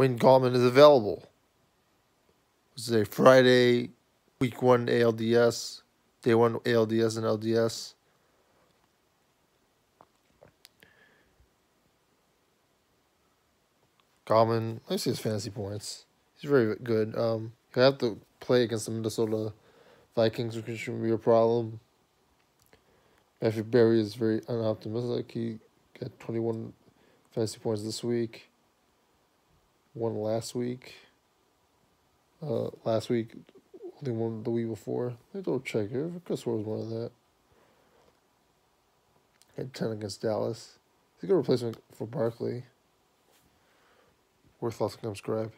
Wayne Gallman is available. This is a Friday, week one ALDS, day one ALDS and LDS. Gallman, I see his fantasy points. He's very good. Um, he'll have to play against the Minnesota Vikings, which shouldn't be a problem. Matthew Berry is very unoptimistic. He got 21 fantasy points this week. One last week. Uh, last week, only one the week before. Me double check here. Chris was one of that. Had 10 against Dallas. He's a good replacement for Barkley. Worth lots to come subscribe.